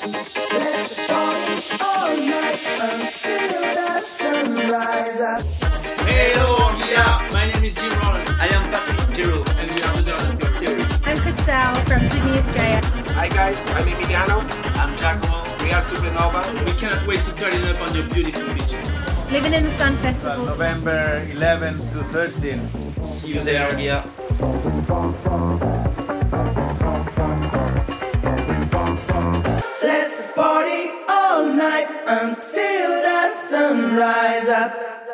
Hello, Anguilla. My name is Jim Rollins. I am Patrice Gero. And we are the Durden Theory. I'm Kristel from Sydney, Australia. Hi, guys. I'm Emiliano. I'm Giacomo. We are Supernova. We cannot wait to turn up on your beautiful beaches. Living in the Sun Festival. November 11 to 13. See you there, Anguilla. Sunrise up.